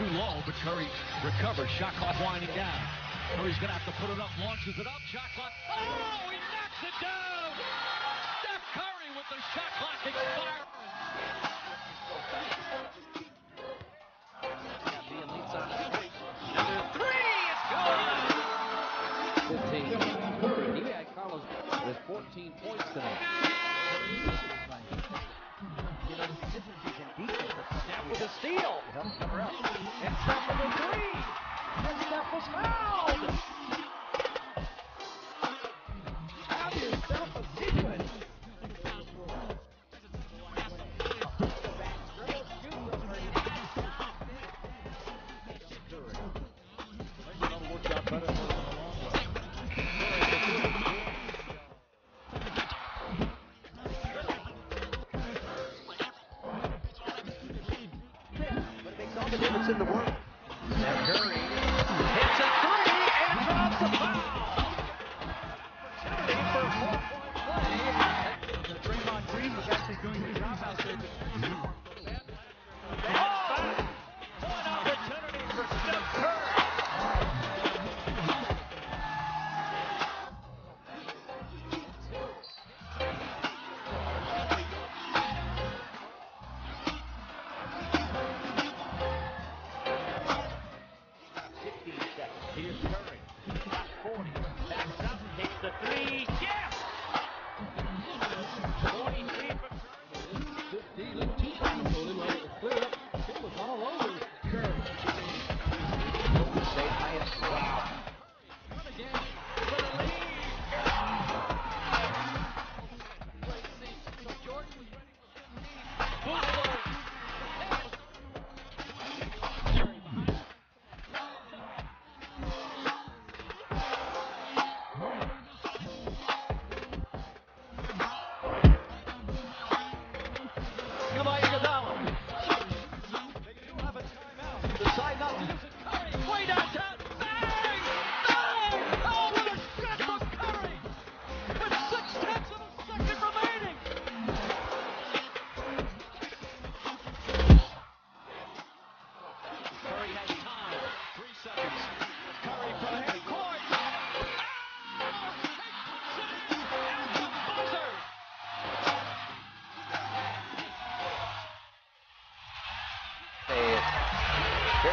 too low, but Curry recovers. Shot clock winding down. Curry's going to have to put it up, launches it up. Shot clock. Oh, he knocks it down. Steph Curry with the shot clock expiring. Difference in the world. Here's Curry. Got 40. Backs up. Takes the three.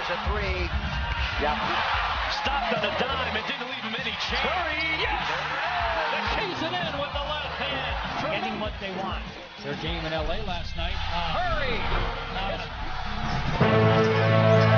There's a three. Yeah. Stopped on a dime and didn't leave him any chance. Curry, yes! The keys it in with the left hand. Getting what they want. Their game in L.A. last night. Uh, Curry!